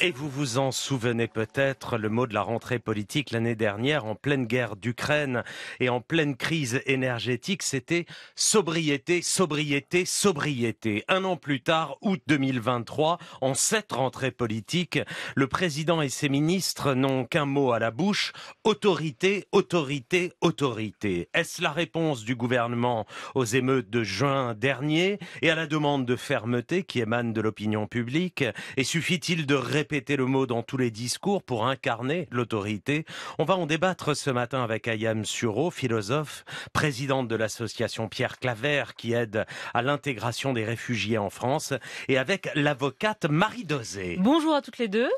Et vous vous en souvenez peut-être, le mot de la rentrée politique l'année dernière, en pleine guerre d'Ukraine et en pleine crise énergétique, c'était sobriété, sobriété, sobriété. Un an plus tard, août 2023, en cette rentrée politique, le président et ses ministres n'ont qu'un mot à la bouche, autorité, autorité, autorité. Est-ce la réponse du gouvernement aux émeutes de juin dernier et à la demande de fermeté qui émane de l'opinion publique? Et suffit-il de répéter le mot dans tous les discours pour incarner l'autorité. On va en débattre ce matin avec Ayam Suro, philosophe, présidente de l'association Pierre Claver qui aide à l'intégration des réfugiés en France et avec l'avocate Marie Dosé. Bonjour à toutes les deux.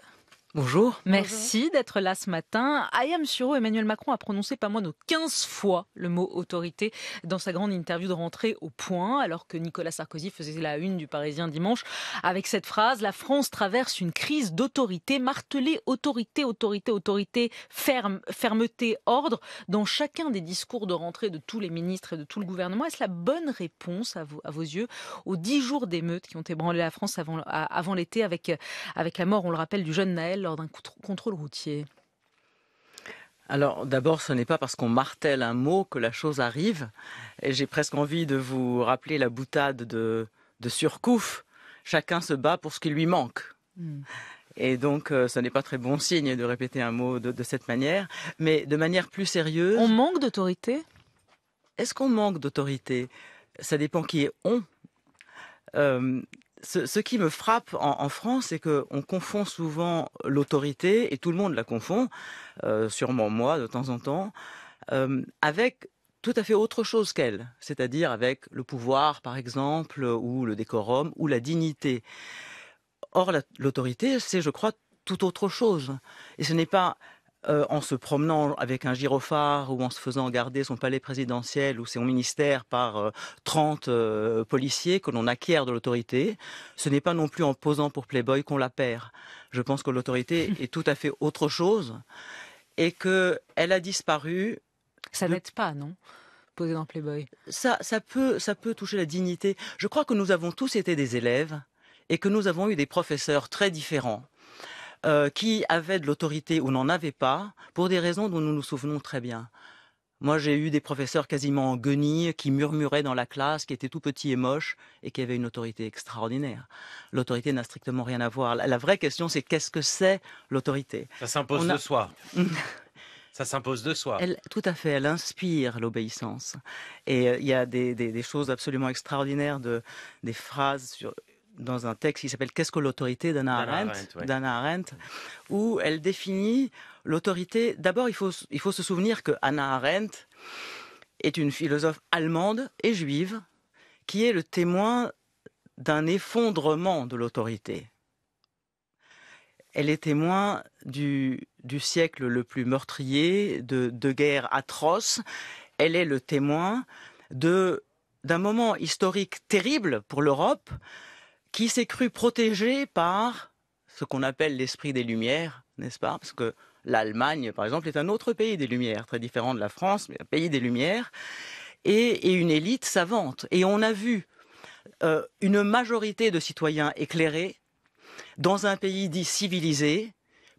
Bonjour. Merci d'être là ce matin. Ayam Suro, Emmanuel Macron a prononcé pas moins de 15 fois le mot autorité dans sa grande interview de rentrée au point, alors que Nicolas Sarkozy faisait la une du Parisien dimanche avec cette phrase La France traverse une crise d'autorité, martelée autorité, autorité, autorité, ferme, fermeté, ordre dans chacun des discours de rentrée de tous les ministres et de tout le gouvernement. Est-ce la bonne réponse à, à vos yeux aux dix jours d'émeutes qui ont ébranlé la France avant, avant l'été avec, avec la mort, on le rappelle, du jeune Naël lors d'un contrôle routier alors d'abord, ce n'est pas parce qu'on martèle un mot que la chose arrive. Et j'ai presque envie de vous rappeler la boutade de, de Surcouf. Chacun se bat pour ce qui lui manque. Hmm. Et donc, euh, ce n'est pas très bon signe de répéter un mot de, cette manière. Mais de manière plus sérieuse... On manque d'autorité? Est-ce qu'on manque d'autorité? Ça dépend qui est on. Euh, ce, qui me frappe en, France, c'est qu'on confond souvent l'autorité, et tout le monde la confond, euh, sûrement moi de temps en temps, euh, avec tout à fait autre chose qu'elle, c'est-à-dire avec le pouvoir, par exemple, ou le décorum, ou la dignité. Or, l'autorité, c'est, je crois, tout autre chose. Et ce n'est pas euh, en se promenant avec un gyrophare ou en se faisant garder son palais présidentiel ou son ministère par 30 euh, euh, policiers que l'on acquiert de l'autorité. Ce n'est pas non plus en posant pour Playboy qu'on la perd. Je pense que l'autorité est tout à fait autre chose et qu'elle a disparu. Ça n'aide pas, non? Poser dans Playboy. Ça, ça, peut, ça peut toucher la dignité. Je crois que nous avons tous été des élèves et que nous avons eu des professeurs très différents. Euh, qui avaient de l'autorité ou n'en avaient pas, pour des raisons dont nous nous souvenons très bien. Moi, j'ai eu des professeurs quasiment en guenilles qui murmuraient dans la classe, qui étaient tout petits et moches et qui avaient une autorité extraordinaire. L'autorité n'a strictement rien à voir. La, vraie question, c'est qu'est-ce que c'est l'autorité? Ça s'impose de soi. Ça s'impose de soi. Elle, tout à fait, elle inspire l'obéissance. Et euh, il y a des, des, choses absolument extraordinaires, de, des phrases sur dans un texte qui s'appelle Qu'est-ce que l'autorité d'Anna Arendt, où elle définit l'autorité. D'abord, il faut, il faut se souvenir que Anna Arendt est une philosophe allemande et juive qui est le témoin d'un effondrement de l'autorité. Elle est témoin du, du siècle le plus meurtrier, de, de guerres atroces. Elle est le témoin de d'un moment historique terrible pour l'Europe, qui s'est cru protégé par ce qu'on appelle l'esprit des Lumières, n'est-ce pas? Parce que l'Allemagne, par exemple, est un autre pays des Lumières, très différent de la France, mais un pays des Lumières, et, une élite savante. Et on a vu euh, une majorité de citoyens éclairés dans un pays dit civilisé,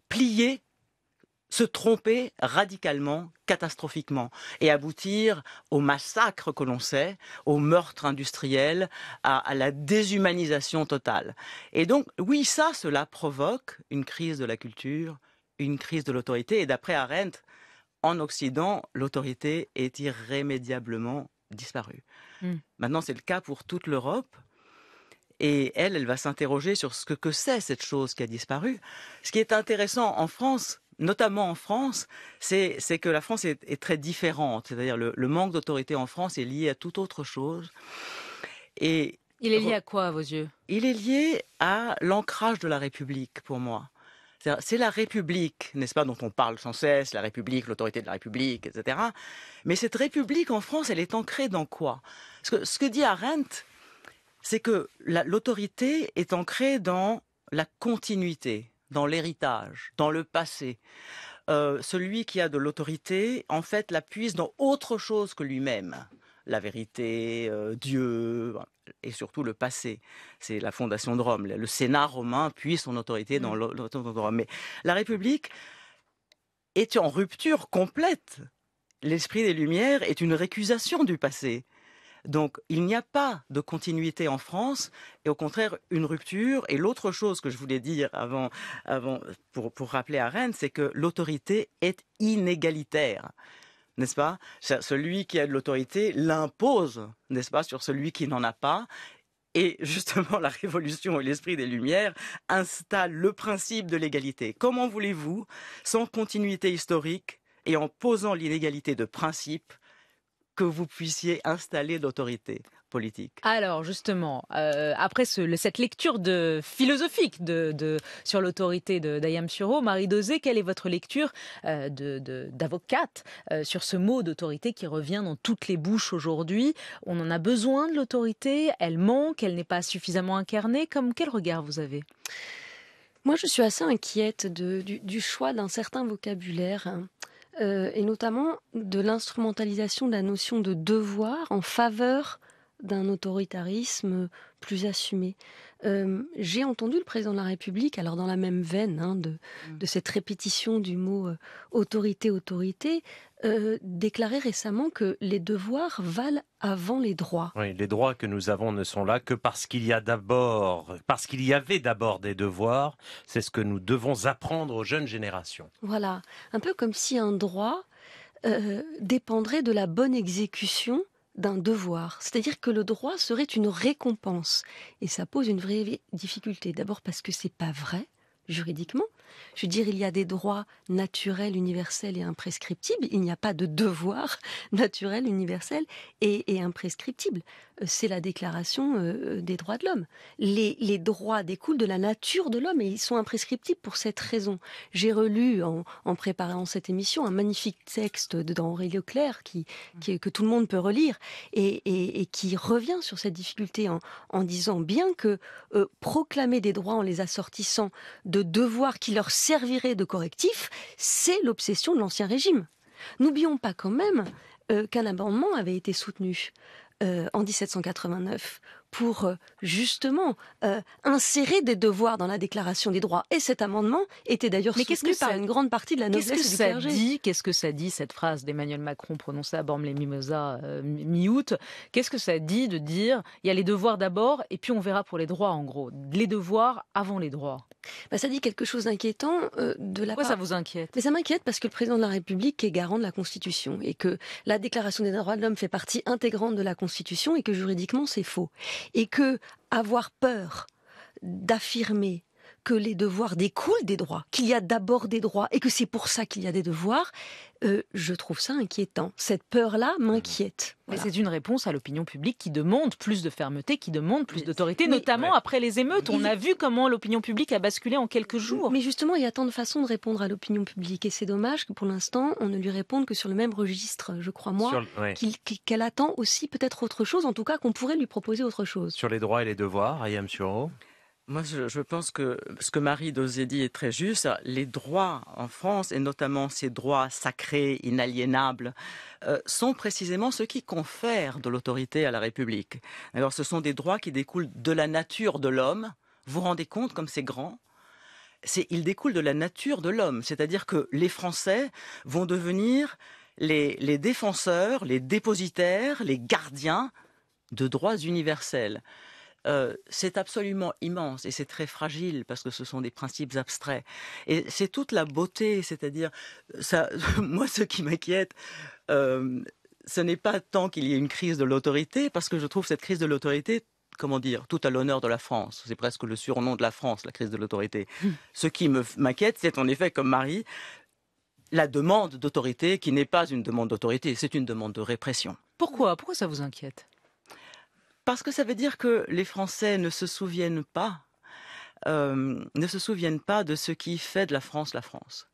plier se tromper radicalement, catastrophiquement, et aboutir au massacre que l'on sait, au meurtre industriel, à, la déshumanisation totale. Et donc, oui, ça, cela provoque une crise de la culture, une crise de l'autorité, et d'après Arendt, en Occident, l'autorité est irrémédiablement disparue. Hmm. Maintenant, c'est le cas pour toute l'Europe. Et elle, elle va s'interroger sur ce que c'est cette chose qui a disparu. Ce qui est intéressant en France, notamment en France, c'est que la France est, très différente. C'est-à-dire le, le manque d'autorité en France est lié à toute autre chose. Et il est lié à quoi à vos yeux? Il est lié à l'ancrage de la République pour moi. C'est la République, n'est-ce pas, dont on parle sans cesse, la République, l'autorité de la République, etc. Mais cette République en France, elle est ancrée dans quoi? Ce que, ce que dit Arendt, c'est que l'autorité est ancrée dans la continuité dans l'héritage, dans le passé. Euh, celui qui a de l'autorité, en fait, la puise dans autre chose que lui-même. la vérité, Dieu, et surtout le passé. C'est la fondation de Rome. Le Sénat romain puise son autorité dans mmh. l'autorité de Rome. Mais la République est en rupture complète. L'esprit des Lumières est une récusation du passé. Donc il n'y a pas de continuité en France et au contraire une rupture. Et l'autre chose que je voulais dire avant, pour rappeler à Rennes, c'est que l'autorité est inégalitaire n'est-ce pas? Celui qui a de l'autorité l'impose, n'est-ce pas, sur celui qui n'en a pas. Et justement, la révolution et l'esprit des Lumières installent le principe de l'égalité. Comment voulez-vous, sans continuité historique et en posant l'inégalité de principe, que vous puissiez installer l'autorité politique. Alors justement, euh, après cette lecture de, philosophique de, sur l'autorité d'Ayam Suro, Marie Dosé, quelle est votre lecture euh, d'avocate euh, sur ce mot d'autorité qui revient dans toutes les bouches aujourd'hui? On en a besoin de l'autorité, elle manque, elle n'est pas suffisamment incarnée? Comme quel regard vous avez? Moi, je suis assez inquiète du, choix d'un certain vocabulaire. Euh, et notamment de l'instrumentalisation de la notion de devoir en faveur d'un autoritarisme plus assumé. Euh, j'ai entendu le président de la République, alors dans la même veine hein, de, mmh. de, cette répétition du mot euh, autorité, autorité, euh, déclarer récemment que les devoirs valent avant les droits. Oui, les droits que nous avons ne sont là que parce qu'il y a d'abord, parce qu'il y avait d'abord des devoirs. C'est ce que nous devons apprendre aux jeunes générations. Voilà, un peu comme si un droit dépendrait de la bonne exécution d'un devoir. C'est-à-dire que le droit serait une récompense. Et ça pose une vraie difficulté. D'abord parce que c'est pas vrai juridiquement. Je veux dire, il y a des droits naturels, universels et imprescriptibles. Il n'y a pas de devoir naturel, universel et, imprescriptible. Euh, c'est la déclaration euh, des droits de l'homme. Les, droits découlent de la nature de l'homme et ils sont imprescriptibles pour cette raison. J'ai relu en, préparant cette émission un magnifique texte d'Henri Leclerc qui, que tout le monde peut relire et, qui revient sur cette difficulté en, disant bien que euh, proclamer des droits en les assortissant de devoirs qui leur servirait de correctif, c'est l'obsession de l'Ancien Régime. N'oublions pas quand même euh, qu'un amendement avait été soutenu euh, en 1789 pour euh, justement euh, insérer des devoirs dans la Déclaration des droits. Et cet amendement était d'ailleurs soutenu par une grande partie de la noblesse qu'est-ce que ça Dit, qu'est-ce que ça dit, cette phrase d'Emmanuel Macron prononcée à Bormes-les-Mimosas euh, mi-août? Qu'est-ce que ça dit de dire il y a les devoirs d'abord et puis on verra pour les droits en gros. Les devoirs avant les droits. Bah, ça dit quelque chose d'inquiétant de la Pourquoi ça vous inquiète? Mais ça m'inquiète parce que le président de la République est garant de la Constitution et que la Déclaration des droits de l'homme fait partie intégrante de la Constitution et que juridiquement c'est faux et que avoir peur d'affirmer que les devoirs découlent des droits, qu'il y a d'abord des droits et que c'est pour ça qu'il y a des devoirs, euh, je trouve ça inquiétant. Cette peur-là m'inquiète. c'est une réponse à l'opinion publique qui demande plus de fermeté, qui demande plus d'autorité, notamment après les émeutes. On a vu comment l'opinion publique a basculé en quelques jours. Mais justement, il y a tant de façons de répondre à l'opinion publique et c'est dommage que pour l'instant, on ne lui réponde que sur le même registre, je crois moi, qu'elle attend aussi peut-être autre chose, en tout cas qu'on pourrait lui proposer autre chose. Sur les droits et les devoirs, Ayam Suro moi, je, pense que ce que Marie Dosé dit est très juste. Les droits en France, et notamment ces droits sacrés, inaliénables, euh, sont précisément ceux qui confèrent de l'autorité à la République. Alors, ce sont des droits qui découlent de la nature de l'homme. Vous vous rendez compte comme c'est grand? Ils découlent de la nature de l'homme. C'est-à-dire que les Français vont devenir les défenseurs, les dépositaires, les gardiens de droits universels. Euh, c'est absolument immense et c'est très fragile parce que ce sont des principes abstraits. Et c'est toute la beauté, c'est-à-dire, ça, moi, ce qui m'inquiète, euh, ce n'est pas tant qu'il y ait une crise de l'autorité, parce que je trouve cette crise de l'autorité comment dire, tout à l'honneur de la France. C'est presque le surnom de la France, la crise de l'autorité. Hum. Ce qui m'inquiète, c'est en effet, comme Marie, la demande d'autorité qui n'est pas une demande d'autorité, c'est une demande de répression. Pourquoi? Pourquoi ça vous inquiète? Parce que ça veut dire que les Français ne se souviennent pas, euh, ne se souviennent pas de ce qui fait de la France la France.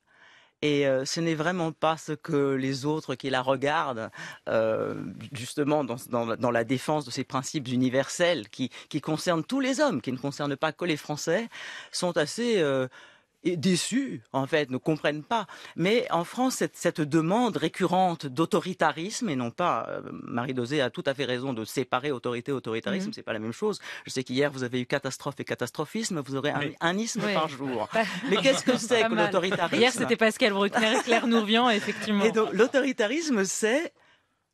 Et euh, ce n'est vraiment pas ce que les autres qui la regardent, euh, justement dans, la défense de ces principes universels qui, qui, concernent tous les hommes, qui ne concernent pas que les Français, sont assez déçus, en fait, ne comprennent pas. Mais en France, cette, demande récurrente d'autoritarisme, et non pas, euh, Marie Dosé a tout à fait raison de séparer autorité et autoritarisme, mmh. c'est pas la même chose. Je sais qu'hier, vous avez eu catastrophe et catastrophisme, vous aurez un, isme par jour. Mais qu'est-ce que c'est que l'autoritarisme? Hier, c'était Pascal Bruckner, Claire Nourvian, effectivement. Et donc, l'autoritarisme, c'est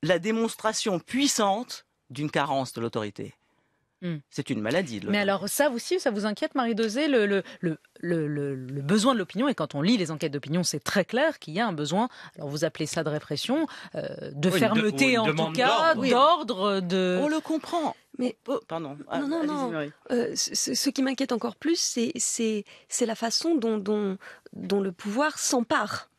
la démonstration puissante d'une carence de l'autorité. Hmm. C'est une maladie. Mais alors ça aussi, ça vous inquiète, Marie Dosé, le, le, le, le, besoin de l'opinion Et quand on lit les enquêtes d'opinion, c'est très clair qu'il y a un besoin, alors vous appelez ça de répression, euh, de fermeté en tout cas, d'ordre, de... On le comprend. Mais oh, pardon. Non, non, non. Euh, ce, qui m'inquiète encore plus, c'est la façon dont, dont, dont le pouvoir s'empare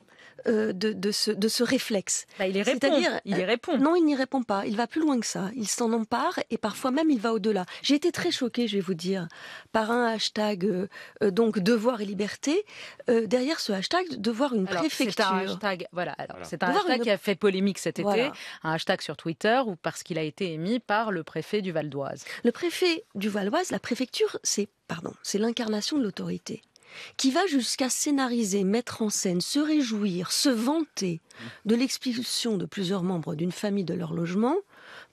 euh, de, de, ce, de ce réflexe. Bah, il y répond. il y euh, répond. non, il n'y répond pas. Il va plus loin que ça. Il s'en empare et parfois même il va au-delà. J'ai été très choquée, je vais vous dire, par un hashtag euh, donc devoir et liberté. derrière ce hashtag, devoir une préfecture. C'est un hashtag. Voilà. C'est un hashtag qui a fait polémique cet été. Un hashtag sur Twitter ou parce qu'il a été émis par le préfet du Val d'Oise. Le préfet du Val d'Oise, la préfecture, c'est pardon, c'est l'incarnation de l'autorité qui va jusqu'à scénariser, mettre en scène, se réjouir, se vanter de l'expulsion de plusieurs membres d'une famille de leur logement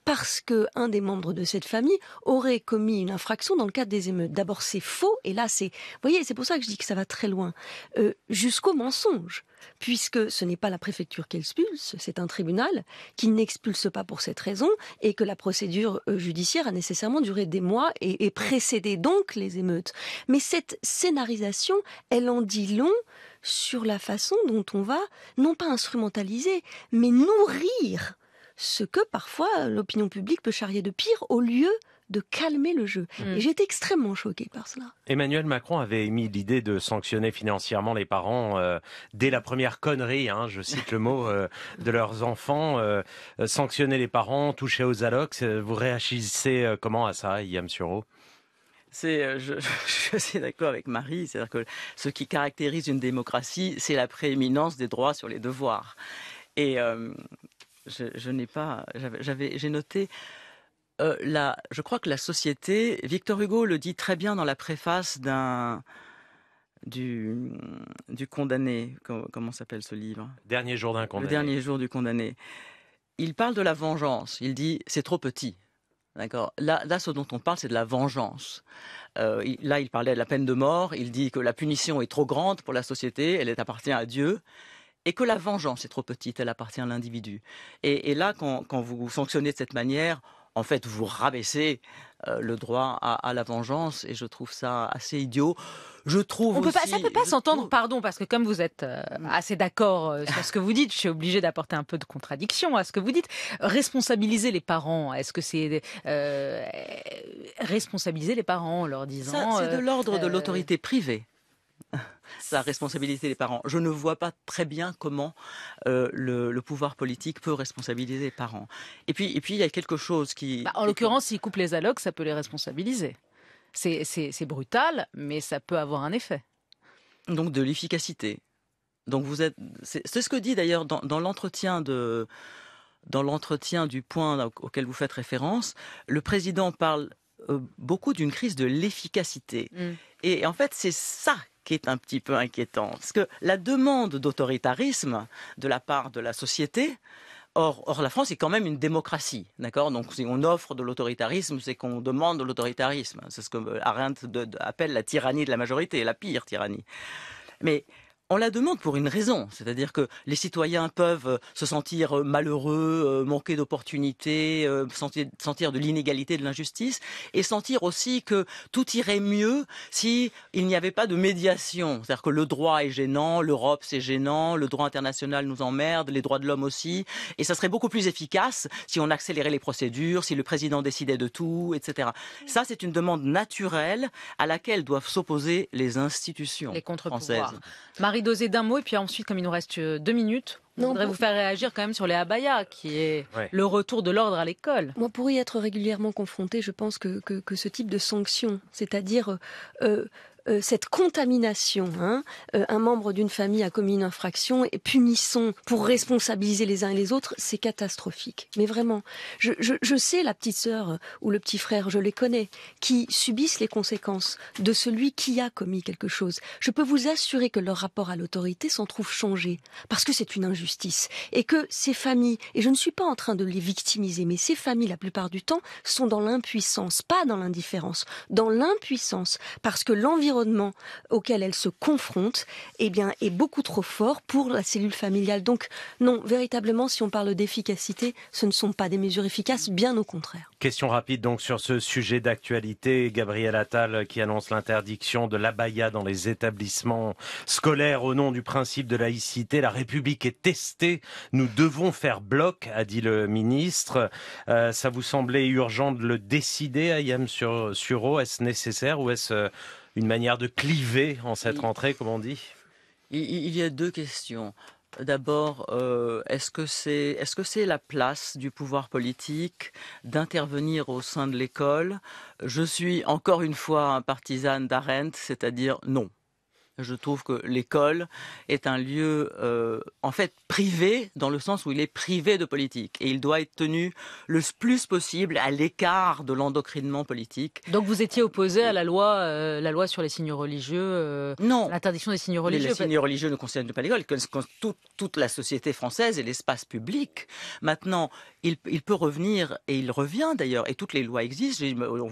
parce que un des membres de cette famille aurait commis une infraction dans le cadre des émeutes. D'abord, c'est faux, et là, c'est, vous voyez, c'est pour ça que je dis que ça va très loin, euh, jusqu'au mensonge, puisque ce n'est pas la préfecture qui expulse, c'est un tribunal qui n'expulse pas pour cette raison, et que la procédure euh, judiciaire a nécessairement duré des mois et, et précédé donc les émeutes. Mais cette scénarisation, elle en dit long sur la façon dont on va, non pas instrumentaliser, mais nourrir ce que parfois l'opinion publique peut charrier de pire au lieu de calmer le jeu. Mm. Et j'étais extrêmement choquée par cela. Emmanuel Macron avait émis l'idée de sanctionner financièrement les parents euh, dès la première connerie, hein, je cite le mot, euh, de leurs enfants. Euh, sanctionner les parents, toucher aux allocs. Vous réagissez comment à ça, Yam Suro c'est, je, je, suis assez d'accord avec Marie, c'est-à-dire que ce qui caractérise une démocratie, c'est la prééminence des droits sur les devoirs. Et je, n'ai pas, j'avais, j'ai noté. Euh, la, je crois que la société, Victor Hugo le dit très bien dans la préface d'un du, du condamné. Comment, s'appelle ce livre? Dernier jour d'un condamné. Le dernier jour du condamné. Il parle de la vengeance. Il dit c'est trop petit. D'accord? Là, là, ce dont on parle, c'est de la vengeance. Euh, là, il parlait de la peine de mort. Il dit que la punition est trop grande pour la société. Elle appartient à Dieu et que la vengeance est trop petite, elle appartient à l'individu. Et, là, quand, vous fonctionnez de cette manière, en fait, vous rabaissez euh, le droit à, la vengeance, et je trouve ça assez idiot. Je trouve On peut pas, ça peut pas s'entendre, pardon, parce que comme vous êtes euh, mm. assez d'accord euh, sur ce que vous dites, je suis obligée d'apporter un peu de contradiction à ce que vous dites. Responsabiliser les parents, est-ce que c'est responsabiliser les parents en leur disant C'est de l'ordre de l'autorité privée sa responsabilité des parents. Je ne vois pas très bien comment euh, le, pouvoir politique peut responsabiliser les parents. Et puis, et puis il y a quelque chose qui. Bah, en l'occurrence, s'ils coupent les allocs, ça peut les responsabiliser. C'est brutal, mais ça peut avoir un effet. Donc de l'efficacité. Donc vous êtes. C'est ce que dit d'ailleurs dans, l'entretien de dans l'entretien du point auquel vous faites référence, le président parle euh, beaucoup d'une crise de l'efficacité. Mm. Et en fait, c'est ça qui est un petit peu inquiétant. Parce que la demande d'autoritarisme de la part de la société, Or, or, la France est quand même une démocratie, d'accord? Donc, si on offre de l'autoritarisme, c'est qu'on demande de l'autoritarisme. C'est ce que Arendt appelle la tyrannie de la majorité, la pire tyrannie. Mais on la demande pour une raison, c'est-à-dire que les citoyens peuvent euh, se sentir euh, malheureux, euh, manquer d'opportunités, sentir, de l'inégalité, de l'injustice, et sentir aussi que tout irait mieux si il n'y avait pas de médiation. C'est-à-dire que le droit est gênant, l'Europe c'est gênant, le droit international nous emmerde, les droits de l'homme aussi, et ça serait beaucoup plus efficace si on accélérait les procédures, si le président décidait de tout, etc. Ça c'est une demande naturelle à laquelle doivent s'opposer les institutions les françaises. Marie d'un mot, et puis ensuite, comme il nous reste euh, deux minutes, je voudrais vous faire réagir quand même sur les abayas, qui est le retour de l'ordre à l'école. Moi, pour y être régulièrement confronté, je pense que, que, ce type de sanction, c'est-à-dire euh, euh, cette contamination. Hein, euh, un membre d'une famille a commis une infraction et punissons pour responsabiliser les uns et les autres, c'est catastrophique. Mais vraiment, je, je sais la petite sœur ou le petit frère, je les connais, qui subissent les conséquences de celui qui a commis quelque chose. Je peux vous assurer que leur rapport à l'autorité s'en trouve changé, parce que c'est une injustice, et que ces familles, et je ne suis pas en train de les victimiser, mais ces familles, la plupart du temps, sont dans l'impuissance, pas dans l'indifférence, dans l'impuissance, parce que l'environnement auquel elles se confrontent, eh bien, est beaucoup trop fort pour la cellule familiale. Donc, non, véritablement, si on parle d'efficacité, ce ne sont pas des mesures efficaces, bien au contraire. Question rapide donc sur ce sujet d'actualité. Gabriel Attal qui annonce l'interdiction de l'abaya dans les établissements scolaires au nom du principe de laïcité. La République est testée. Nous devons faire bloc, a dit le ministre. Euh, ça vous semblait urgent de le décider, Ayam sur, sur Est-ce nécessaire ou est-ce euh, une manière de cliver en cette rentrée, comme on dit il y a deux questions. D'abord, euh, est-ce que c'est est-ce que c'est la place du pouvoir politique d'intervenir au sein de l'école? Je suis encore une fois un partisan d'Arendt, c'est-à-dire non. Je trouve que l'école est un lieu, euh, en fait, privé, dans le sens où il est privé de politique. Et il doit être tenu le plus possible à l'écart de l'endoctrinement politique. Donc vous étiez opposé à la loi, euh, la loi sur les signes religieux euh, Non. L'interdiction des signes religieux Les signes religieux ne concernent pas l'école, toute, toute la société française et l'espace public. Maintenant, il, il, peut revenir, et il revient d'ailleurs, et toutes les lois existent, on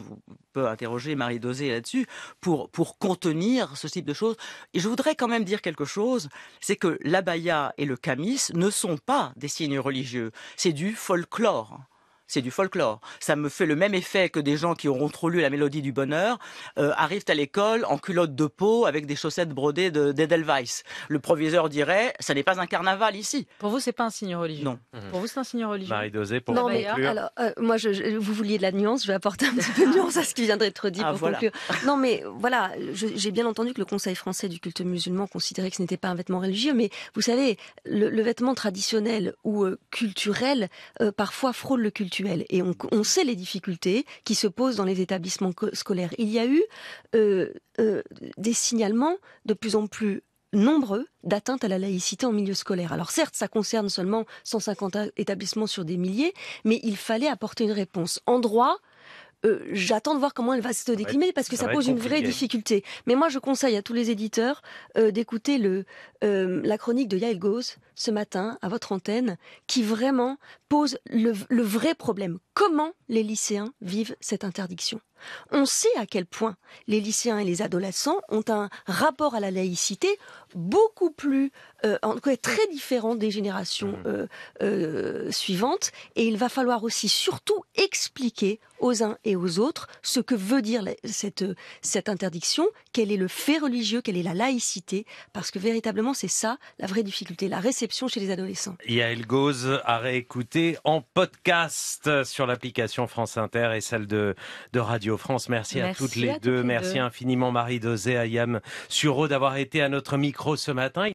peut interroger Marie Dosé là-dessus, pour, pour contenir ce type de choses. Et je voudrais quand même dire quelque chose, c'est que l'abaya et le camis ne sont pas des signes religieux, c'est du folklore c'est du folklore. Ça me fait le même effet que des gens qui auront trop lu la mélodie du bonheur euh, arrivent à l'école en culotte de peau avec des chaussettes brodées d'Edelweiss. Le proviseur dirait, ça n'est pas un carnaval ici. Pour vous, c'est pas un signe religieux. Non. Mhm. Pour vous, c'est un signe religieux. Marie Dosé, pour non, mais alors, euh, moi, je, vous vouliez de la nuance. Je vais apporter un petit peu de nuance à ce qui vient d'être dit ah, pour conclure. Non, mais voilà, j'ai bien entendu que le Conseil français du culte musulman considérait que ce n'était pas un vêtement religieux, mais vous savez, le, vêtement traditionnel ou euh, culturel parfois frôle le et on, on sait les difficultés qui se posent dans les établissements scolaires. Il y a eu euh, euh, des signalements de plus en plus nombreux d'atteinte à la laïcité en milieu scolaire. Alors certes, ça concerne seulement 150 établissements sur des milliers, mais il fallait apporter une réponse. En droit, euh, j'attends de voir comment elle va se décliner parce que ça, pose une vraie difficulté. Mais moi, je conseille à tous les éditeurs euh, d'écouter le euh, la chronique de Yael Goz ce matin à votre antenne, qui vraiment pose le, le vrai problème. Comment les lycéens vivent cette interdiction on sait à quel point les lycéens et les adolescents ont un rapport à la laïcité beaucoup plus, euh, en tout cas très différent des générations mmh. euh, euh, suivantes. Et il va falloir aussi surtout expliquer aux uns et aux autres ce que veut dire cette, cette interdiction, quel est le fait religieux, quelle est la laïcité, parce que véritablement c'est ça la vraie difficulté, la réception chez les adolescents. Yael Gauze à réécouter en podcast sur l'application France Inter et celle de, de Radio France. Merci, à toutes les deux. Merci infiniment Marie Dosé, Ayam Suro d'avoir été à notre micro ce matin.